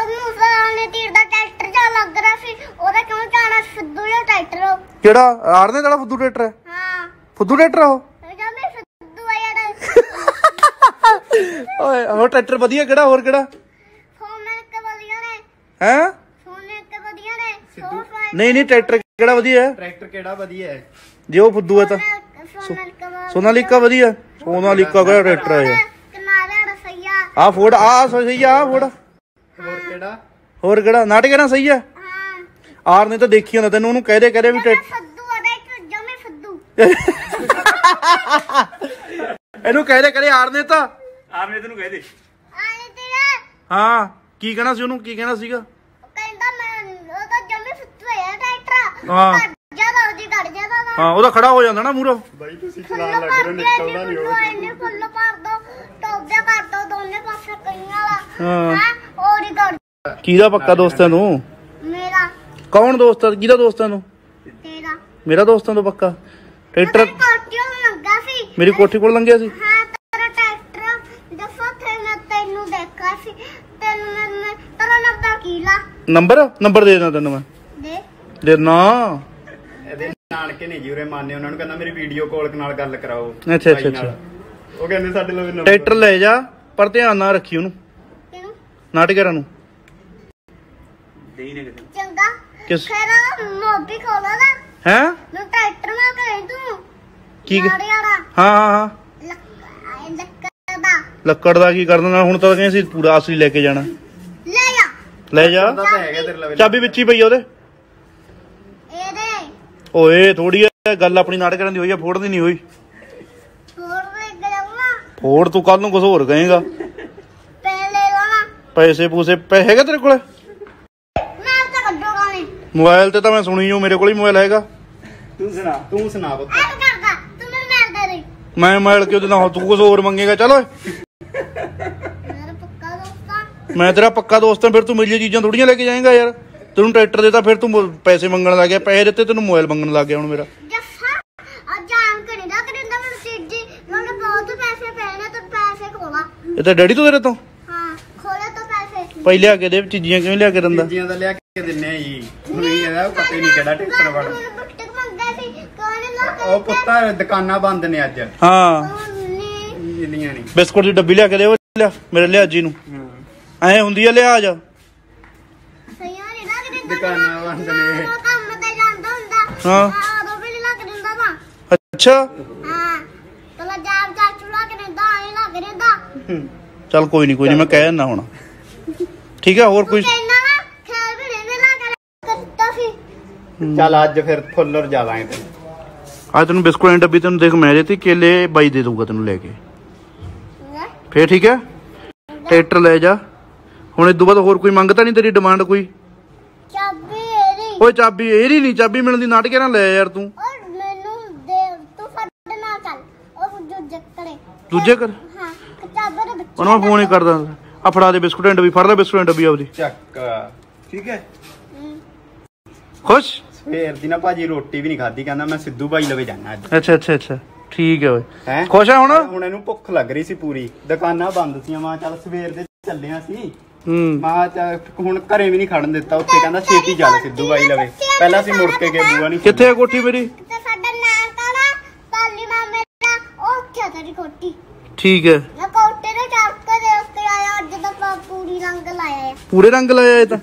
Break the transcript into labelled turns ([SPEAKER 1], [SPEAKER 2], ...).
[SPEAKER 1] ਉਹਨੂੰ ਸਾਹਮਣੇ ਤੀਰ ਦਾ ਟਰੈਕਟਰ ਜਾ ਲੱਗ ਰਿਹਾ ਸੀ। ਉਹਦਾ ਕਿਉਂ ਜਾਣਾ ਸਿੱਧੂ ਜਿਹਾ ਟਰੈਕਟਰ
[SPEAKER 2] ਕਿਹੜਾ? ਆੜਨੇ ਵਾਲਾ ਫੁੱਦੂ ਟਰੈਕਟਰ ਹੈ?
[SPEAKER 1] ਹਾਂ।
[SPEAKER 2] ਫੁੱਦੂ ਟਰੈਕਟਰ ਆ ਉਹ?
[SPEAKER 1] ਜਮੇ ਸਿੱਧੂ ਆ ਯਾਰ
[SPEAKER 2] ਓਏ ਹੋਰ ਟਰੈਕਟਰ ਵਧੀਆ ਕਿਹੜਾ? ਹੋਰ ਕਿਹੜਾ?
[SPEAKER 1] ਸੋਨੇ ਕੇ ਵਧੀਆ ਨੇ।
[SPEAKER 2] ਹੈ?
[SPEAKER 1] ਸੋਨੇ ਕੇ ਵਧੀਆ ਨੇ। ਸੋ ਫਾਇ
[SPEAKER 2] ਨਹੀਂ ਨਹੀਂ ਟਰੈਕਟਰ ਕਿਹੜਾ ਵਧੀਆ ਹੈ?
[SPEAKER 3] ਟਰੈਕਟਰ ਕਿਹੜਾ ਵਧੀਆ ਹੈ?
[SPEAKER 2] ਜੇ ਉਹ ਫੁੱਦੂ ਹੈ ਤਾਂ। ਸੋਨਾਲੀਕਾ ਵਧੀਆ ਸੋਨਾਲੀਕਾ ਕਿਹੜਾ ਟਰੈਕਟਰ ਹੈ ਇਹ?
[SPEAKER 1] ਕਿਨਾਰੇ ਰਸਈਆ
[SPEAKER 2] ਆ। ਫੋੜ ਆ ਸਹੀ ਆ ਫੋੜ।
[SPEAKER 3] ਹੋਰ ਕਿਹੜਾ?
[SPEAKER 2] ਹੋਰ ਕਿਹੜਾ? ਨਾਟਕ ਨਾ ਸਹੀ ਆ
[SPEAKER 1] ਹਾਂ।
[SPEAKER 2] ਆਰ ਨੇ ਤਾਂ ਦੇਖੀ ਹੁੰਦਾ ਤੈਨੂੰ ਉਹਨੂੰ ਕਹਦੇ ਕਹਦੇ ਵੀ
[SPEAKER 1] ਜਮੇ
[SPEAKER 2] ਟਰੈਕ-
[SPEAKER 1] ਫੱਦੂ ਆ ਦੇਖ ਜਮੇ ਫੱਦੂ
[SPEAKER 2] ਇਹਨੂੰ ਕਹਦੇ ਕਹਦੇ ਆਰ ਨੇ ਤਾਂ।
[SPEAKER 4] ਆਰਨੇ ਤੈਨੂੰ ਕਹਿ ਦੇ।
[SPEAKER 1] ਤੇਰਾ
[SPEAKER 2] ਹਾਂ ਕੀ ਕਹਿਣਾ ਸੀ ਉਹਨੂੰ ਕੀ ਕਹਿਣਾ ਸੀਗਾ?
[SPEAKER 1] ਉਹ ਕਹਿੰਦਾ ਮੈਂ ਉਹ ਤਾਂ ਜਮੇ ਫੱਦੂ ਹੈ ਟਰੈਕਟਰ
[SPEAKER 2] ਹਾਂ।
[SPEAKER 1] ਜ਼ਿਆਦਾ ਉਹਦੀ ਘੜ ਜ਼ਿਆਦਾ ਨਾ
[SPEAKER 2] ਹਾਂ ਉਹਦਾ ਖੜਾ ਹੋ ਜਾਂਦਾ ਨਾ ਮੂਰੋ
[SPEAKER 3] ਬਾਈ ਤੁਸੀਂ ਚਲਾਨ ਲੱਗ ਰਹੇ ਹੋ ਨਿਕਲਦਾ ਨਹੀਂ
[SPEAKER 1] ਫੁੱਲ ਇਹਨੇ ਫੁੱਲ ਭਰ ਦੋ ਟੋਬੇ ਕਰ ਦੋ ਦੋਨੇ ਪਾਸੇ ਕਈਆਂ ਵਾਲਾ।
[SPEAKER 2] ਹਾਂ।
[SPEAKER 1] ਹਾਂ ਔਰ ਹੀ ਘੜ
[SPEAKER 2] ਕਿਹਦਾ ਪੱਕਾ ਦੋਸਤ ਹੈ ਤੂੰ
[SPEAKER 1] ਮੇਰਾ।
[SPEAKER 2] ਕੌਣ ਦੋਸਤ ਹੈ ਕਿਹਦਾ ਦੋਸਤ ਹੈ ਤੂੰ
[SPEAKER 1] ਤੇਰਾ।
[SPEAKER 2] ਮੇਰਾ ਦੋਸਤਾਂ ਤੋਂ ਪੱਕਾ। ਟਰੈਕਟਰ
[SPEAKER 1] ਲੰਗਾ ਸੀ।
[SPEAKER 2] ਮੇਰੀ ਕੋਠੀ ਕੋਲ ਲੰਘਿਆ ਸੀ?
[SPEAKER 1] ਹਾਂ ਤੇਰਾ ਟਰੈਕਟਰ। ਦੱਸੋ ਤੇ ਮੈਂ ਤੈਨੂੰ ਦੇਖਿਆ ਸੀ। ਤੈਨੂੰ ਮੈਂ ਮੈਂ- ਤੇਰਾ ਨੰਬਰ ਕੀ ਲਾ
[SPEAKER 2] ਨੰਬਰ? ਨੰਬਰ ਦੇ ਦੇਣਾ ਤੈਨੂੰ ਮੈਂ।
[SPEAKER 1] ਦੇ।
[SPEAKER 2] ਦੇ ਨਾ।
[SPEAKER 3] ਇਹਦੇ ਨਾਨਕੇ ਨਹੀਂ ਜੀ ਉਰੇ ਮਾਨੇ ਉਹਨਾਂ ਨੂੰ ਕਹਿੰਦਾ ਮੇਰੀ ਵੀਡੀਓ ਕਾਲ ਨਾਲ ਗੱਲ ਕਰਾਓ।
[SPEAKER 2] ਅੱਛਾ, ਅੱਛਾ,
[SPEAKER 3] ਨਾਲ। ਉਹ ਕਹਿੰਦੇ ਸਾਡੇ ਲਵੇ ਨੰਬਰ।
[SPEAKER 2] ਟਰੈਕਟਰ ਲੈ ਜਾ ਪਰ ਧਿਆਨ ਨਾਲ ਰੱਖੀ ਉਹਨੂੰ।
[SPEAKER 1] ਕਿਹਨੂੰ?
[SPEAKER 2] ਨਾਟਕਰਾਂ ਨੂੰ।
[SPEAKER 4] ਦੇਈ ਨੇ ਕਿਤੇ
[SPEAKER 1] ਚੰਗਾ।
[SPEAKER 2] ਕਿਸ
[SPEAKER 1] ਖੈਰਾ ਮੋਬੀ ਖੋਲਾ ਨਾ
[SPEAKER 2] ਹੈ?
[SPEAKER 1] ਨੂੰ ਟਰੈਕਟਰ ਮਾ ਕਰੇ ਤੂੰ
[SPEAKER 2] ਕੀ
[SPEAKER 1] ਨਾੜੇ ਵਾਲਾ।
[SPEAKER 2] ਹਾਂ ਹਾਂ ਹਾਂ।
[SPEAKER 1] ਲੱਕ ਲੱਕੜ ਦਾ।
[SPEAKER 2] ਲੱਕੜ ਦਾ ਕੀ ਕਰ ਦੇਣਾ? ਹੁਣ ਤਾਂ ਕਹਿੰਦੇ ਸੀ ਪੂਰਾ ਅਸਲੀ ਲੈ ਕੇ ਜਾਣਾ।
[SPEAKER 1] ਲੈ ਜਾ।
[SPEAKER 2] ਲੈ ਜਾ। ਚਾਬੀ ਵਿੱਚ ਹੀ ਪਈ ਆ ਉਹਦੇ।
[SPEAKER 1] ਇਹਦੇ।
[SPEAKER 2] ਓਏ ਥੋੜੀ ਗੱਲ ਆਪਣੀ ਨਾਟਕਰਾਂ ਦੀ ਹੋਈ ਆ ਫੋੜ ਦੀ ਨਹੀਂ ਹੋਈ। ਫੋੜ ਤੂੰ ਕੱਲ ਨੂੰ ਕੁਝ ਹੋਰ ਕਹੇਗਾ।
[SPEAKER 1] ਪਹਿਲੇ ਲਾਣਾ
[SPEAKER 2] ਪੈਸੇ ਪੂਸੇ ਪੈ ਹੈਗਾ ਤੇਰੇ ਕੋਲੇ? ਮੋਬਾਈਲ ਤੇ ਤਾਂ ਮੈਂ ਸੁਣੀ ਜੋ ਮੇਰੇ ਕੋਲ ਹੀ ਮੋਬਾਈਲ ਹੈਗਾ।
[SPEAKER 3] ਤੂੰ ਸੁਣਾ ਤੂੰ ਸੁਣਾ ਪੁੱਤ।
[SPEAKER 1] ਐ ਕਰਦਾ ਤੂੰ ਮੈਨੂੰ ਮਾਰ ਦੇ ਦੇ
[SPEAKER 2] ਮੈਂ ਮੋਬਾਈਲ ਕਿਉਂ ਦੇਣਾ ਤੂੰ ਕੁਝ ਹੋਰ ਮੰਗੇਗਾ ਚਲ ਓਏ।
[SPEAKER 1] ਮੇਰਾ ਪੱਕਾ ਦੋਸਤਾ
[SPEAKER 2] ਮੈਂ ਤੇਰਾ ਪੱਕਾ ਦੋਸਤ ਹਾਂ ਫਿਰ ਤੂੰ ਮੇਰੀਆਂ ਚੀਜ਼ਾਂ ਥੋੜੀਆਂ ਲੈ ਕੇ ਜਾਏਂਗਾ ਯਾਰ। ਤੈਨੂੰ ਟਰੈਕਟਰ ਦੇਤਾ ਫਿਰ ਤੂੰ ਮੋ- ਪੈਸੇ ਮੰਗਣ ਲੱਗ ਗਿਆ ਪੈਸੇ ਦਿੱਤੇ ਤੈਨੂੰ ਮੋਬਾਈਲ ਮੰਗਣ ਲੱਗ ਗਿਆ ਹੁਣ ਮੇਰਾ।
[SPEAKER 1] ਜੱਫਾ ਅੱਜ ਆਮ ਕਰੀਦਾ ਕਰੀਦਾ ਮੈਨੂੰ ਸਿੱਧੀ ਮੈਨੂੰ ਬਹੁਤ ਪੈਸੇ ਪੈਣੇ ਤੇ ਪੈਸੇ ਖੋਲਾ।
[SPEAKER 2] ਇਹ ਤਾਂ ਡੈਡੀ ਤੋਂ ਤੇਰੇ ਤੋਂ।
[SPEAKER 1] ਹਾਂ
[SPEAKER 2] ਪਹਿਲੇ ਲਿਆ ਕੇ ਦੇ ਚੀਜ਼ੀਆਂ ਕਿਵੇਂ ਲਿਆ ਕੇ ਦਿੰਦਾ?
[SPEAKER 3] ਚੀਜ਼ੀਆਂ ਦਾ ਲਿਆ ਕੇ ਦਿੰਨੇ ਆ ਜੀ। ਹੁਣ ਇਹ ਇਹਦਾ ਪਤਾ ਹੀ ਨਹੀਂ ਕਿਹੜਾ ਟਿਕਟ ਵੜ
[SPEAKER 1] ਮੈਨੂੰ ਬੁੱਟਕ ਮੰਗਾ ਸੀ ਕੋਣ ਲਾ ਕੇ
[SPEAKER 3] ਉਹ ਪੁੱਤਾ ਦੁਕਾਨਾਂ ਬੰਦ ਨੇ ਅੱਜ।
[SPEAKER 2] ਹਾਂ।
[SPEAKER 1] ਨਹੀਂ
[SPEAKER 3] ਜਿੰਨੀਆਂ ਨਹੀਂ।
[SPEAKER 2] ਬਿਸਕੁਟ ਦੀ ਡੱਬੀ ਲਿਆ ਕੇ ਦੇ ਉਹ ਲਿਆ ਮੇਰੇ ਲਿਆ ਜੀ ਨੂੰ ਐ ਹੁੰਦੀ ਆ ਲਿਆ ਜਾ।
[SPEAKER 3] ਦੁਕਾਨਾਂ ਬੰਦ ਨੇ।
[SPEAKER 1] ਕੰਮ ਤੇ ਜਾਂਦਾ ਹੁੰਦਾ।
[SPEAKER 2] ਹਾਂ।
[SPEAKER 1] ਉਦੋਂ ਵੀ ਲੱਗ ਦਿੰਦਾ ਤਾਂ
[SPEAKER 2] ਅੱਛਾ।
[SPEAKER 1] ਹਾਂ। ਤਲਾ ਜਾਬ ਚਾਚੂ ਲੱਗ ਦਿੰਦਾ ਨਹੀਂ ਲੱਗ ਦਿੰਦਾ
[SPEAKER 2] ਚੱਲ ਕੋਈ ਨਹੀਂ ਕੋਈ ਨਹੀਂ ਮੈਂ ਕਹਿ ਦਿੰਦਾ ਹੁਣ। ਠੀਕ ਹੈ ਹੋਰ ਕੋਈ
[SPEAKER 1] ਨਾ
[SPEAKER 3] ਚੱਲ ਅੱਜ ਫਿਰ ਫੁੱਲਰ ਜਾ ਲਾਂਗੇ ਤੇ
[SPEAKER 2] ਅੱਜ ਤੈਨੂੰ ਬਿਸਕੁਟ ਦੀ ਡੱਬੀ ਤੈਨੂੰ ਦੇਖ ਮੈਂ ਦੇਤੀ ਕੇਲੇ ਬਾਈ ਦੇ ਦਊਗਾ ਤੈਨੂੰ ਲੈ ਕੇ। ਫੇਰ ਠੀਕ ਹੈ? ਟਰੈਕਟਰ ਲੈ ਜਾ। ਹੁਣ ਇਦੋਂ ਬਾਅਦ ਹੋਰ ਕੋਈ ਮੰਗਤਾ ਨਹੀਂ ਤੇਰੀ ਡਿਮਾਂਡ ਕੋਈ?
[SPEAKER 1] ਚਾਬੀ ਇਹਦੀ।
[SPEAKER 2] ਓਏ ਚਾਬੀ ਇਹਦੀ ਨਹੀਂ ਚਾਬੀ ਮਿਲਣ ਦੀ ਨਾਟਕੇ ਨਾਲ ਲੈ ਯਾਰ ਤੂੰ?
[SPEAKER 1] ਔਰ ਮੈਨੂੰ ਦੇ ਤੂੰ ਸਾਡੇ ਨਾਲ ਚੱਲ। ਉਹ ਜੋ ਜੱਕੜੇ
[SPEAKER 2] ਦੂਜੇ ਕਰ
[SPEAKER 1] ਹਾਂ ਚਾਬੀ ਦੇ ਵਿੱਚ
[SPEAKER 2] ਉਹਨੂੰ ਮੈਂ ਫੋਨ ਹੀ ਕਰਦਾ ਆ ਫੜਾ ਦੇ ਬਿਸਕੁਟ ਦੀ ਡੱਬੀ ਫੜ ਲੈ ਬਿਸਕੁਟ ਦੀ ਡੱਬੀ ਆਪਦੀ।
[SPEAKER 3] ਚੱਕ। ਠੀਕ ਹੈ?
[SPEAKER 2] ਖੁਸ਼?
[SPEAKER 3] ਸਵੇਰ ਦੀ ਨਾ ਭਾਜੀ ਰੋਟੀ ਵੀ ਨਹੀਂ ਖਾਧੀ ਕਹਿੰਦਾ ਮੈਂ ਸਿੱਧੂ ਬਾਈ ਲਵੇ ਜਾਣਾ ਅੱਜ।
[SPEAKER 2] ਅੱਛਾ ਅੱਛਾ ਅੱਛਾ। ਠੀਕ ਹੈ ਓਏ।
[SPEAKER 3] ਹੈ?
[SPEAKER 2] ਖੁਸ਼ ਆ ਹੁਣ?
[SPEAKER 3] ਹੁਣ ਇਹਨੂੰ ਭੁੱਖ ਲੱਗ ਰਹੀ ਸੀ ਪੂਰੀ। ਦੁਕਾਨਾਂ ਬੰਦ ਸੀਆਂ ਮਾਂ ਚੱਲ ਸਵੇਰ ਦੇ ਚੱਲਿਆ ਸੀ
[SPEAKER 2] ਹੂੰ।
[SPEAKER 3] ਮਾਂ ਚੱਲ ਹੁਣ ਘਰੇ ਵੀ ਨਹੀਂ ਖੜਨ ਦਿੱਤਾ ਉੱਥੇ ਕਹਿੰਦਾ ਛੇਤੀ ਚੱਲ ਸਿੱਧੂ ਬਾਈ ਲਵੇ। ਪਹਿਲਾਂ ਅਸੀਂ ਮੁੜ ਕੇ ਗਏ ਬੂਆ ਨਹੀਂ
[SPEAKER 2] ਕਿੱਥੇ ਆ ਕੋਠੀ ਮੇਰੀ?
[SPEAKER 1] ਤੇ ਸਾਡਾ ਨਾਂ ਕਾਣਾ ਪਾਲੀ ਮਾਮੇ ਦਾ ਉਹ ਉੱਥੇ ਆ ਤੇਰੀ ਕੋਟੀ
[SPEAKER 2] ਠੀਕ ਹੈ। ਪੂਰੇ ਰੰਗ ਲਾਇਆ ਇਹ ਤਾਂ।